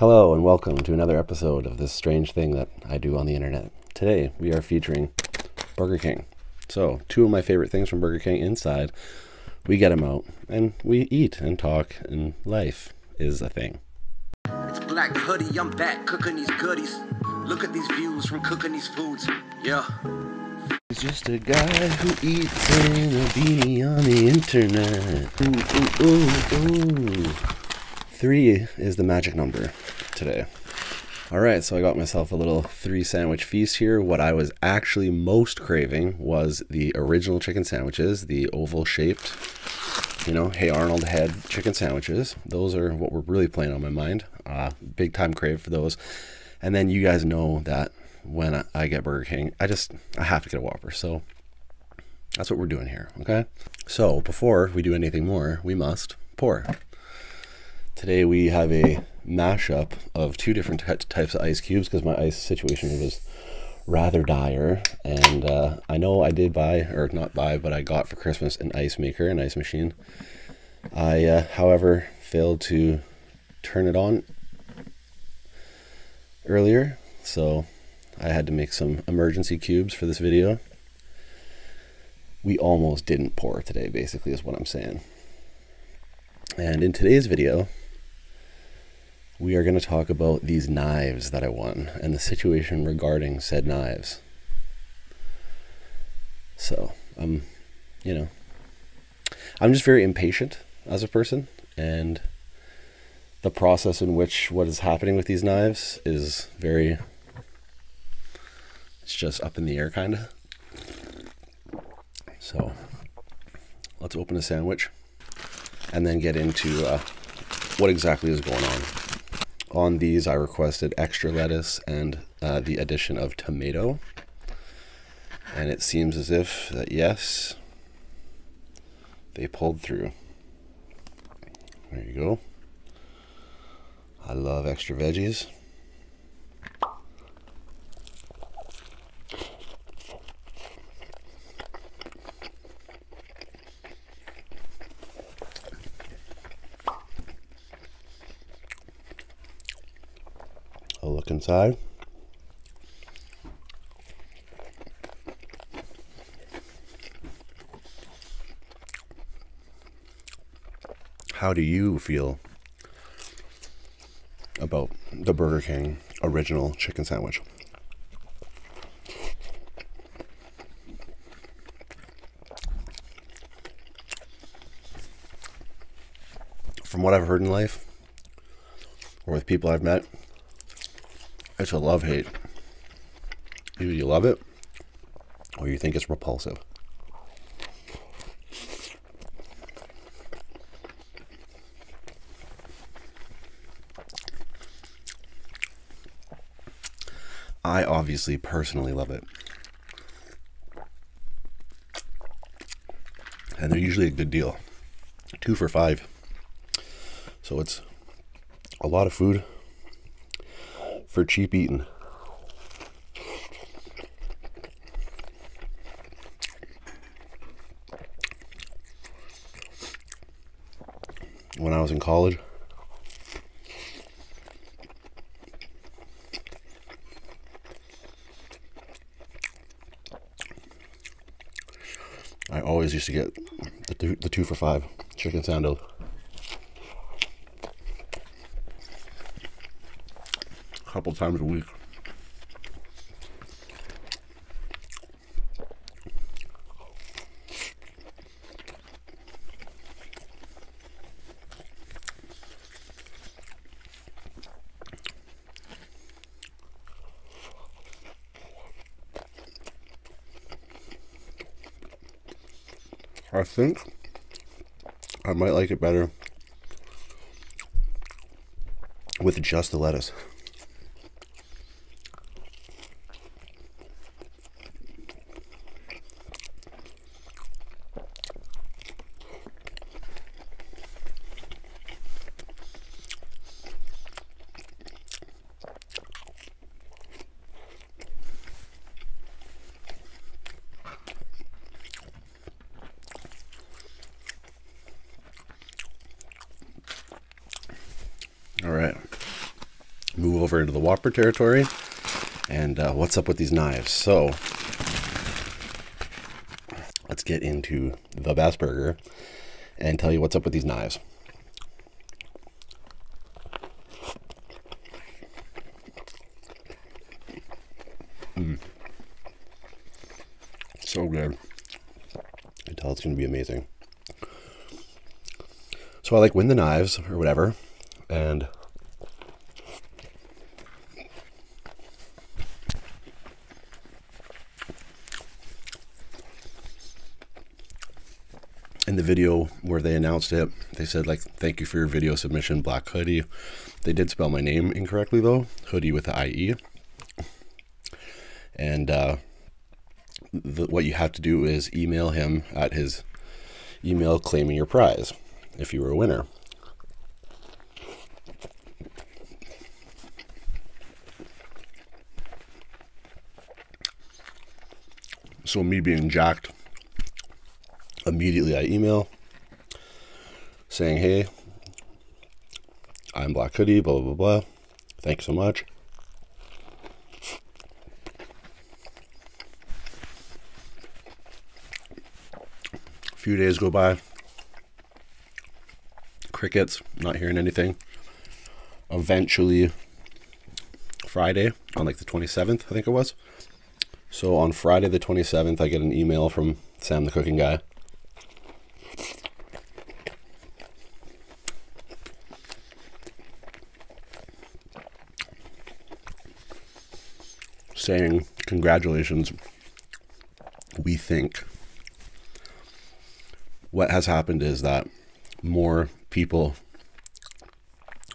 Hello, and welcome to another episode of this strange thing that I do on the internet. Today, we are featuring Burger King. So, two of my favorite things from Burger King inside, we get them out, and we eat and talk, and life is a thing. It's Black Hoody, I'm back cooking these goodies. Look at these views from cooking these foods. Yeah. He's just a guy who eats in a beanie on the internet. Ooh, ooh, ooh, ooh. Three is the magic number today. All right, so I got myself a little three sandwich feast here. What I was actually most craving was the original chicken sandwiches, the oval shaped, you know, Hey Arnold head chicken sandwiches. Those are what were really playing on my mind. Uh, big time crave for those. And then you guys know that when I get Burger King, I just I have to get a Whopper. So that's what we're doing here. Okay. So before we do anything more, we must pour. Today we have a mashup of two different types of ice cubes because my ice situation was rather dire. And uh, I know I did buy, or not buy, but I got for Christmas an ice maker, an ice machine. I, uh, however, failed to turn it on earlier, so I had to make some emergency cubes for this video. We almost didn't pour today, basically, is what I'm saying. And in today's video, we are going to talk about these knives that I won and the situation regarding said knives. So, um, you know, I'm just very impatient as a person, and the process in which what is happening with these knives is very, it's just up in the air, kind of. So, let's open a sandwich and then get into uh, what exactly is going on. On these, I requested extra lettuce and uh, the addition of tomato. And it seems as if that yes, they pulled through. There you go. I love extra veggies. I'll look inside. How do you feel about the Burger King original chicken sandwich? From what I've heard in life, or with people I've met, it's a love hate. Either you love it or you think it's repulsive. I obviously personally love it. And they're usually a good deal. Two for five. So it's a lot of food for cheap eating. When I was in college, I always used to get the two, the two for five chicken sandal. Couple times a week. I think I might like it better with just the lettuce. All right. Move over into the Whopper territory. And uh, what's up with these knives? So let's get into the Best Burger and tell you what's up with these knives. Mm. So good. I tell it's going to be amazing. So I like win the knives or whatever, and video where they announced it, they said like, "Thank you for your video submission, Black Hoodie." They did spell my name incorrectly though, Hoodie with the IE. And uh, the, what you have to do is email him at his email claiming your prize if you were a winner. So me being jacked, immediately I email saying, "Hey, I'm Black Hoody, blah blah blah. Thanks so much." A few days go by. Crickets, not hearing anything. Eventually, Friday, on like the 27th, I think it was. So on Friday the 27th, I get an email from Sam the cooking guy. Saying, Congratulations. We think what has happened is that more people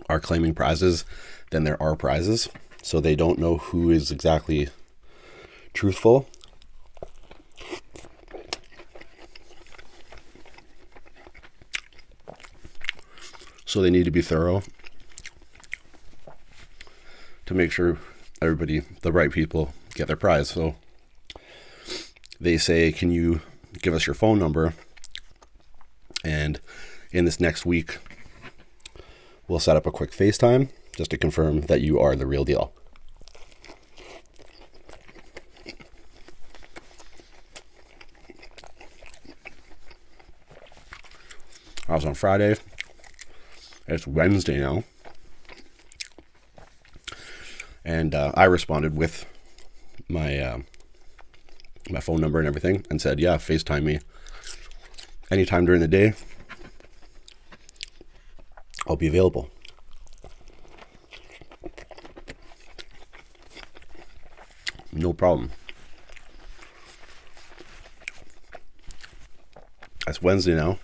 are claiming prizes than there are prizes. So they don't know who is exactly truthful. So they need to be thorough to make sure everybody, the right people, get their prize. So they say, Can you give us your phone number? And in this next week, we'll set up a quick FaceTime just to confirm that you are the real deal. I was on Friday. It's Wednesday now. And uh, I responded with my uh, my phone number and everything and said, yeah, FaceTime me anytime during the day. I'll be available. No problem. It's Wednesday now.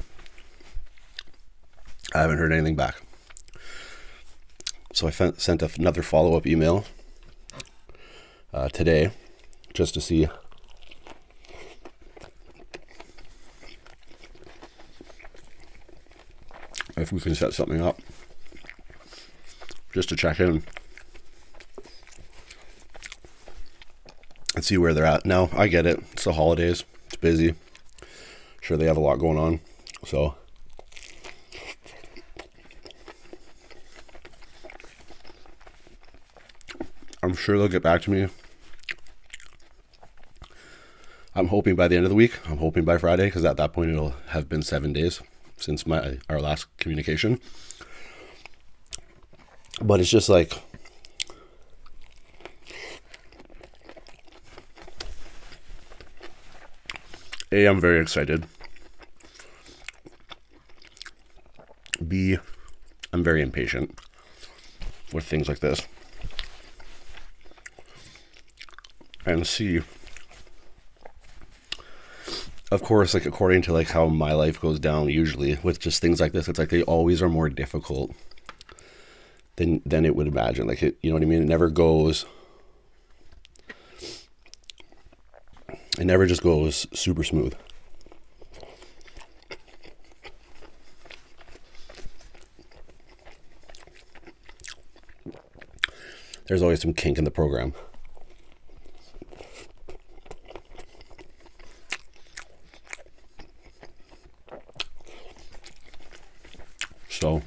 I haven't heard anything back. So I sent another follow up email uh, today just to see if we can set something up just to check in and see where they're at. Now, I get it. It's the holidays. It's busy. Sure, they have a lot going on. So, I'm sure they'll get back to me. I'm hoping by the end of the week. I'm hoping by Friday because at that point it'll have been seven days since my our last communication. But it's just like A, I'm very excited. B, I'm very impatient with things like this. And C, of course, like according to like how my life goes down usually with just things like this, it's like they always are more difficult than than it would imagine. Like it, you know what I mean? It never goes. It never just goes super smooth. There's always some kink in the program.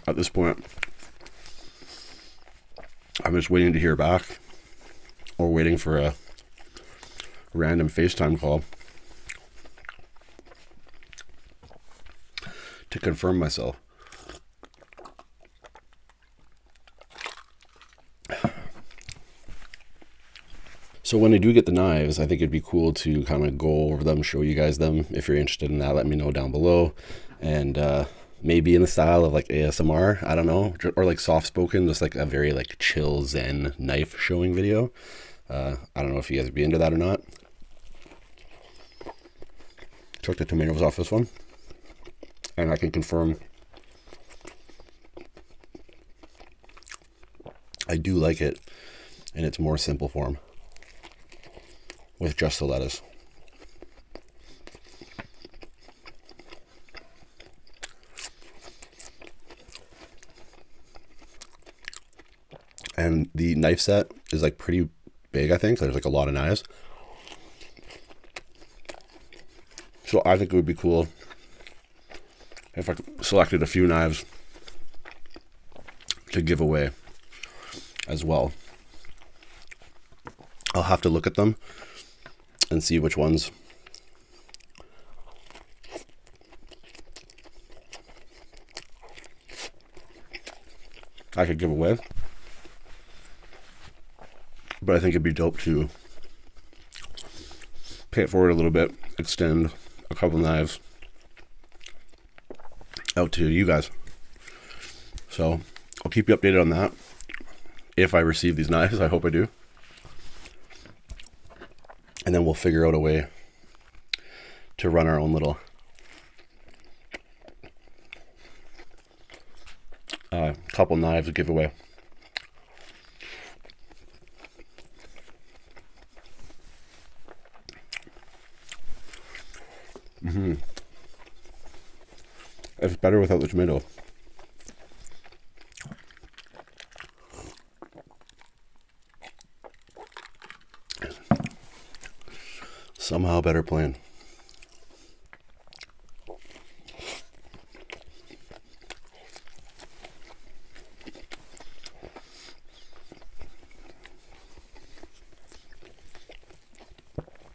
At this point, I'm just waiting to hear back or waiting for a random FaceTime call to confirm myself. So when I do get the knives, I think it'd be cool to kind of go over them, show you guys them. If you're interested in that, let me know down below. And uh, maybe in the style of like ASMR, I don't know, or like soft spoken, just like a very like chill zen knife showing video. Uh, I don't know if you guys would be into that or not. Took the tomatoes off this one, and I can confirm I do like it in its more simple form with just the lettuce. And the knife set is like pretty big, I think. There's like a lot of knives. So I think it would be cool if I selected a few knives to give away as well. I'll have to look at them and see which ones I could give away. But I think it'd be dope to pay it forward a little bit, extend a couple knives out to you guys. So I'll keep you updated on that. If I receive these knives, I hope I do and then we'll figure out a way to run our own little uh, couple knives giveaway. Mm-hmm. It's better without the tomato. Somehow better plan.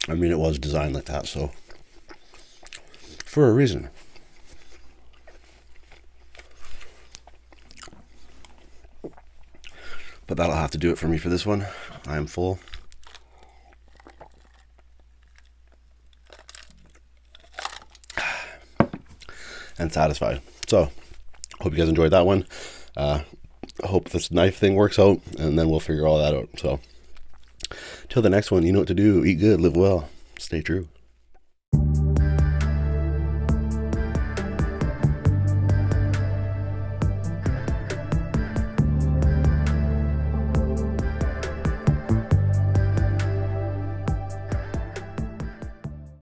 I mean, it was designed like that, so for a reason. But that'll have to do it for me for this one. I am full. and satisfied. So, hope you guys enjoyed that one. Uh, hope this knife thing works out, and then we'll figure all that out. So, till the next one, you know what to do. Eat good, live well, stay true.